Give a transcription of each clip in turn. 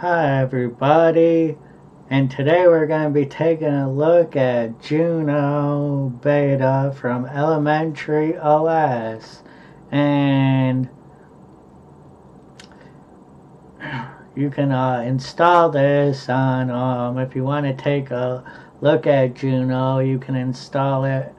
Hi everybody, and today we're going to be taking a look at Juno Beta from Elementary OS. And you can uh, install this on, um, if you want to take a look at Juno, you can install it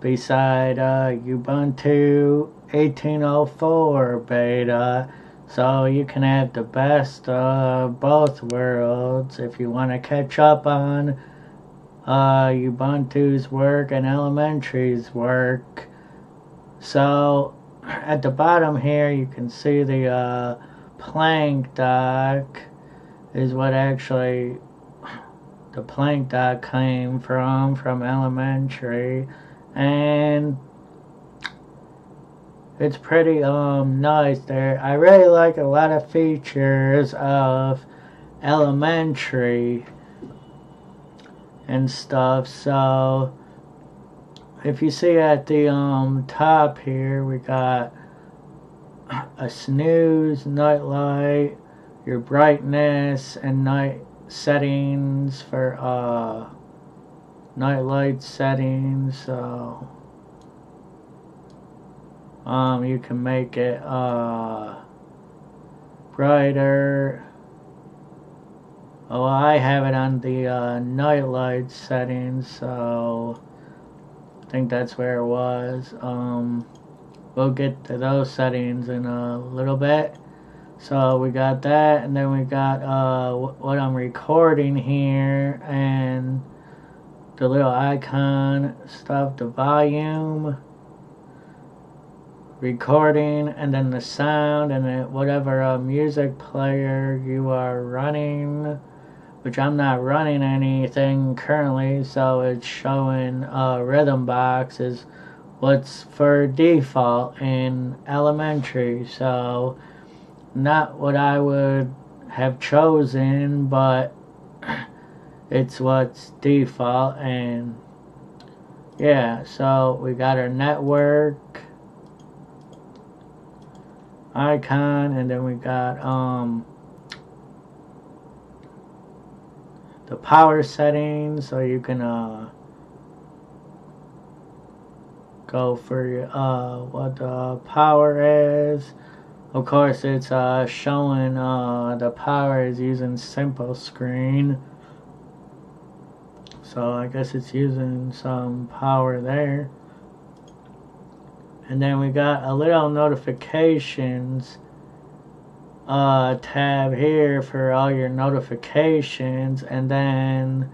beside uh, Ubuntu 1804 Beta so you can have the best of both worlds if you want to catch up on uh, Ubuntu's work and Elementary's work. So at the bottom here you can see the uh, plank dock is what actually the plank dock came from from Elementary and it's pretty um nice there. I really like a lot of features of elementary and stuff. So if you see at the um top here, we got a snooze, nightlight, your brightness and night settings for uh nightlight settings. So um, you can make it uh, brighter. Oh, I have it on the uh, nightlight settings, so I think that's where it was. Um, we'll get to those settings in a little bit. So we got that, and then we got uh, what I'm recording here, and the little icon stuff, the volume recording and then the sound and then whatever uh, music player you are running which I'm not running anything currently so it's showing uh, Rhythmbox is what's for default in elementary. So not what I would have chosen but it's what's default and yeah so we got our network icon and then we got um the power settings. So you can uh go for uh what the power is. Of course it's uh showing uh the power is using simple screen. So I guess it's using some power there and then we got a little notifications uh, tab here for all your notifications. And then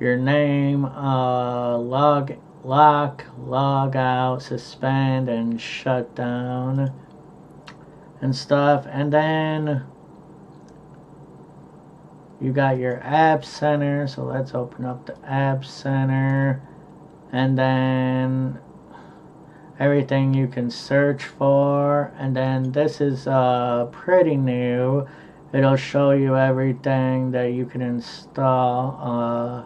your name uh, log lock log out suspend and shut down and stuff. And then you got your app center. So let's open up the app center. And then everything you can search for. And then this is uh, pretty new. It'll show you everything that you can install uh,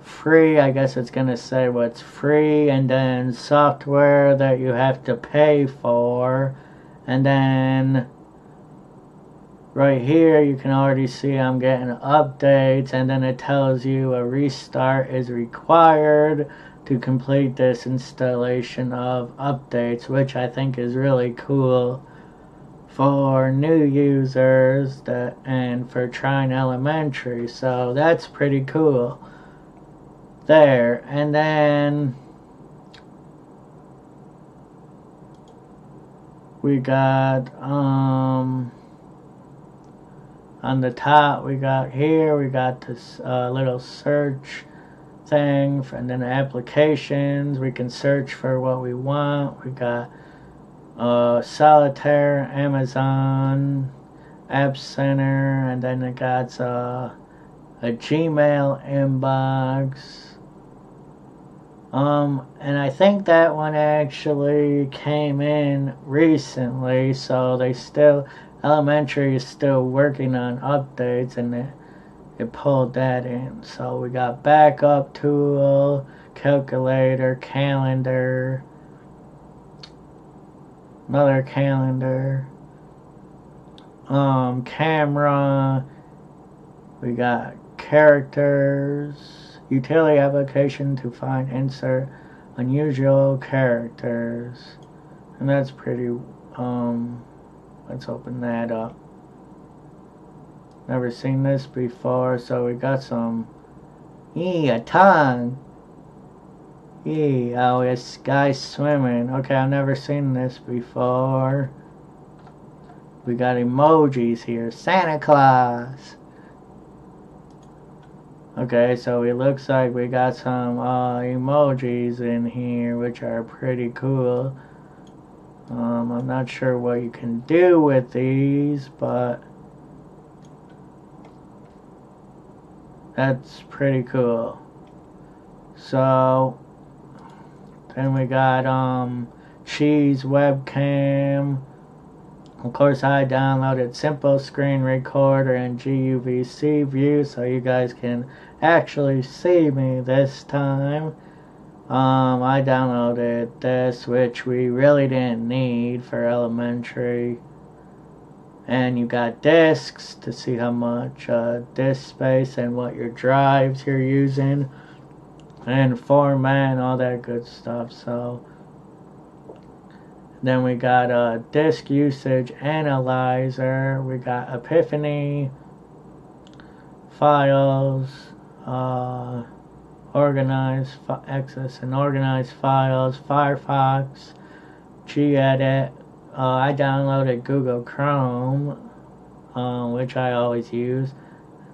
free. I guess it's gonna say what's free. And then software that you have to pay for. And then right here you can already see I'm getting updates. And then it tells you a restart is required to complete this installation of updates, which I think is really cool for new users that and for trying elementary. So that's pretty cool. There. And then we got um on the top we got here we got this uh, little search thing and then applications we can search for what we want. We got uh, solitaire amazon app center and then it got uh, a gmail inbox. Um, and I think that one actually came in recently, so they still, elementary is still working on updates, and it, it pulled that in. So we got backup tool, calculator, calendar, another calendar. um, camera. We got characters, utility application to find insert unusual characters. And that's pretty, um, let's open that up. Never seen this before, so we got some, ee, a tongue. Ee, oh, this guy's swimming. Okay, I've never seen this before. We got emojis here. Santa Claus. Okay, so it looks like we got some uh, emojis in here, which are pretty cool. Um, I'm not sure what you can do with these, but that's pretty cool. So, then we got um, Cheese Webcam. Of course, I downloaded Simple Screen Recorder and GUVC View so you guys can actually see me this time. Um, I downloaded this, which we really didn't need for elementary. And you got disks to see how much uh, disk space and what your drives you're using, and format and all that good stuff. So, then we got a disk usage analyzer. We got Epiphany files uh, organize, access and organize files, Firefox, gedit. Uh, I downloaded Google Chrome, uh, which I always use,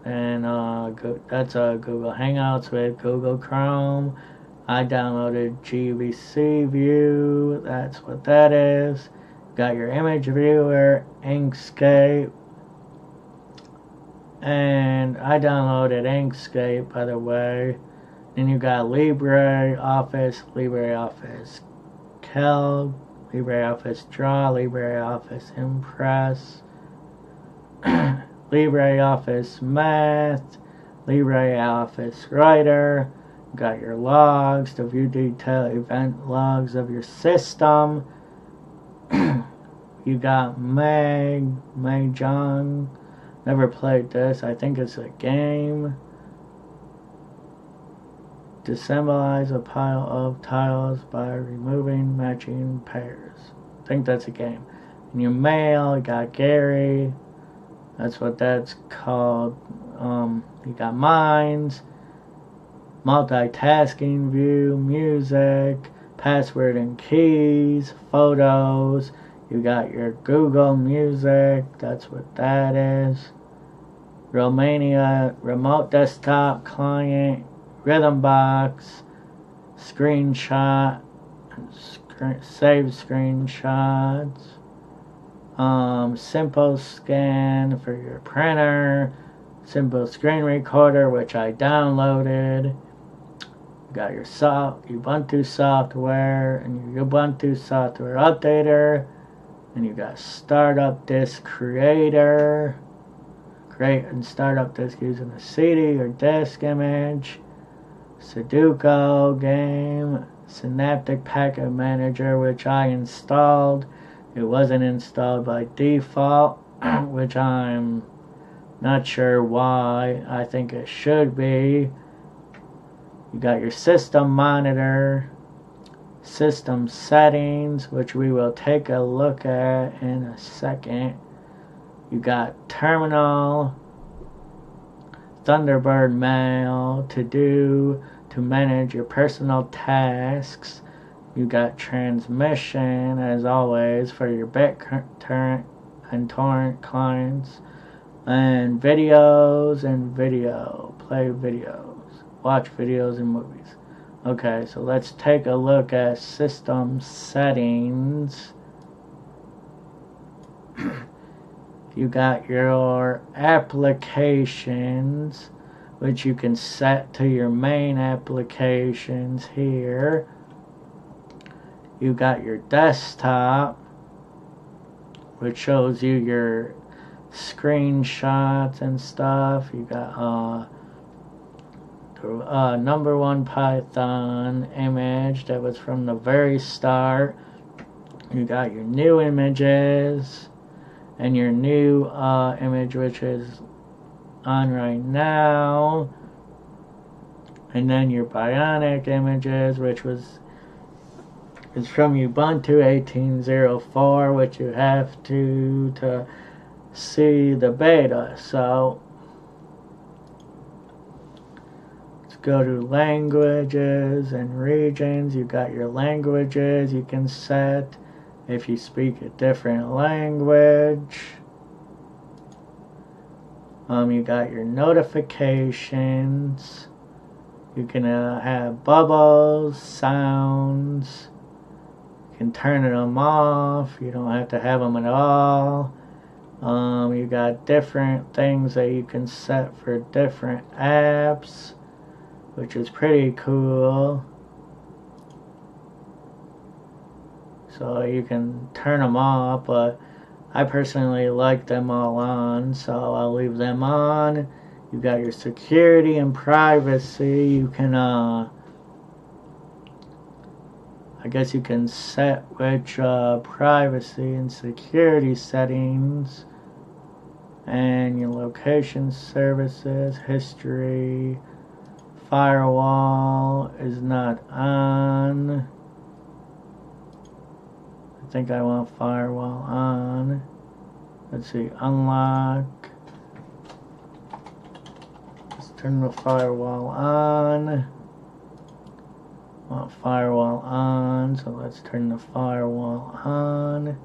and uh, go, that's uh, Google Hangouts with Google Chrome. I downloaded GVC View, that's what that is. Got your image viewer, Inkscape, and I downloaded Inkscape by the way. Then you got LibreOffice, LibreOffice Calc, LibreOffice Draw, LibreOffice Impress, LibreOffice Math, LibreOffice Writer. Got your logs to view detailed event logs of your system. you got Meg, Mahjong Never played this. I think it's a game. Disembolize a pile of tiles by removing matching pairs. I think that's a game. In your mail, you got Geary. That's what that's called. Um, you got mines, multitasking view, music, password and keys, photos. You got your Google Music. That's what that is. Remmina remote desktop client, Rhythmbox, screenshot, sc- save screenshots, um, simple scan for your printer, simple screen recorder, which I downloaded. You got your soft, Ubuntu software and your Ubuntu software updater, and you got startup disk creator create and start up disk using a CD or disk image, Sudoku game, Synaptic Package Manager, which I installed. It wasn't installed by default, which I'm not sure why. I think it should be. You got your system monitor, system settings, which we will take a look at in a second. You got Terminal, Thunderbird Mail to do to manage your personal tasks. You got Transmission, as always, for your BitTorrent and Torrent clients. And videos and video. Play videos. Watch videos and movies. Okay, so let's take a look at system settings. you got your applications which you can set to your main applications here. You got your desktop which shows you your screenshots and stuff. You got uh, uh, number one python image that was from the very start. You got your new images and your new uh, image, which is on right now, and then your bionic images, which was is from Ubuntu 18.04, which you have to to see the beta. So let's go to languages and regions. You got your languages you can set if you speak a different language. Um, you got your notifications. You can uh, have bubbles, sounds. You can turn them off. You don't have to have them at all. Um, you got different things that you can set for different apps, which is pretty cool. So you can turn them off, but I personally like them all on, so I'll leave them on. You got your security and privacy. You can, uh, I guess you can set which uh, privacy and security settings and your location services, history, firewall is not on. Think I want firewall on. Let's see, unlock. Let's turn the firewall on. Want firewall on, so let's turn the firewall on.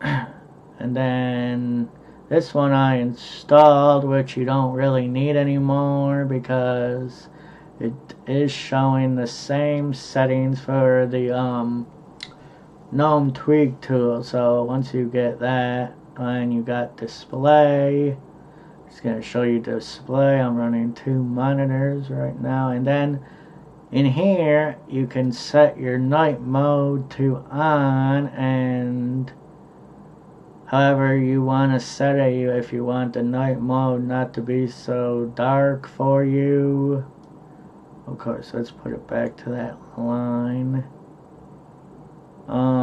and then this one I installed, which you don't really need anymore because it is showing the same settings for the um, GNOME Tweak tool. So once you get that, and you got display, it's going to show you display. I'm running two monitors right now. And then in here, you can set your night mode to on and however you want to set it if you want the night mode not to be so dark for you. Of course, let's put it back to that line. Um,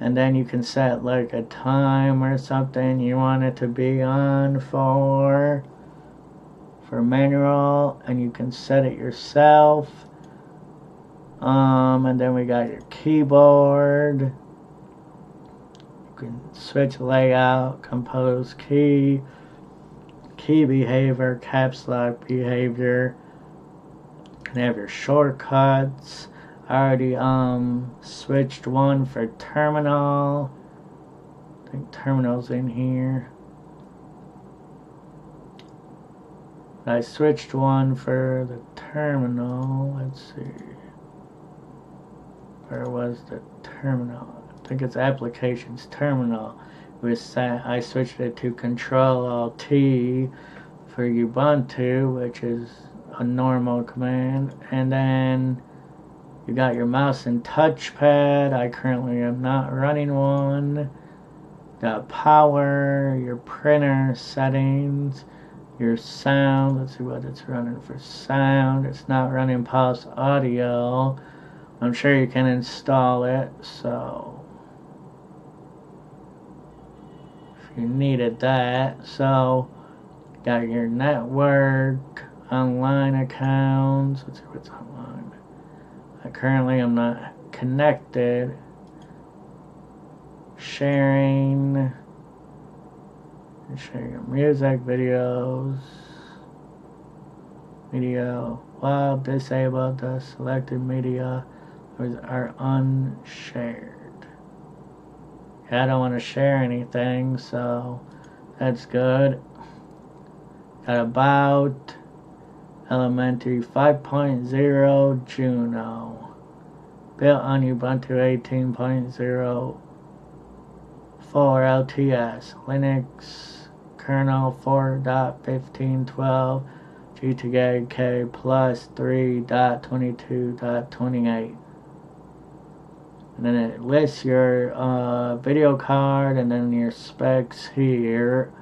and then you can set like a time or something you want it to be on for for manual and you can set it yourself. Um, and then we got your keyboard. You can switch layout compose key key behavior caps lock behavior. And have your shortcuts Already um switched one for terminal. I think terminal's in here. I switched one for the terminal. Let's see. Where was the terminal? I think it's applications terminal. I switched it to Control Alt T for Ubuntu, which is a normal command, and then you got your mouse and touchpad. I currently am not running one. Got power, your printer settings, your sound. Let's see what it's running for sound. It's not running pulse audio. I'm sure you can install it, so if you needed that. So got your network, online accounts. Let's see what's online. Currently, I'm not connected. Sharing. Share your music videos. Media while disabled, the selected media are unshared. I don't want to share anything, so that's good. Got about Elementary 5.0 Juno. Built on Ubuntu 18.04 LTS. Linux kernel 4.1512 GTK plus 3.22.28 and then it lists your uh, video card and then your specs here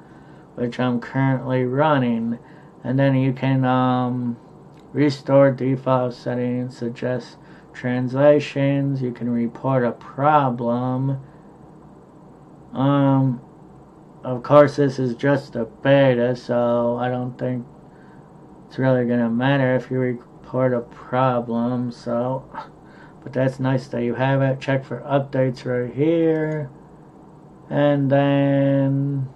which I'm currently running and then you can um, restore default settings, suggest translations. You can report a problem. Um, of course, this is just a beta, so I don't think it's really gonna matter if you report a problem. So, but that's nice that you have it. Check for updates right here, and then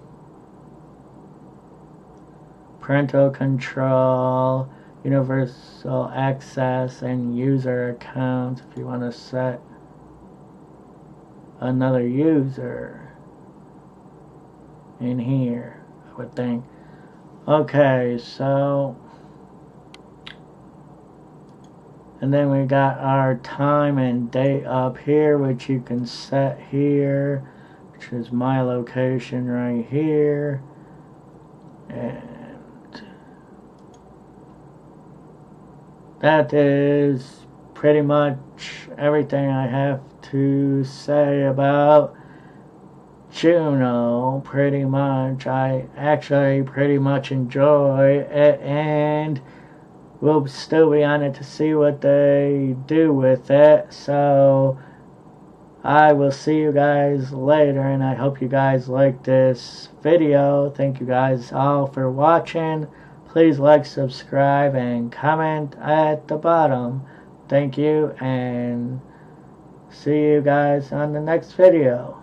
parental control, universal access, and user accounts if you want to set another user in here, I would think. Okay, so. And then we got our time and date up here, which you can set here, which is my location right here. And that is pretty much everything I have to say about Juno. Pretty much, I actually pretty much enjoy it, and we'll still be on it to see what they do with it. So, I will see you guys later, and I hope you guys like this video. Thank you guys all for watching. Please like, subscribe, and comment at the bottom. Thank you, and see you guys on the next video.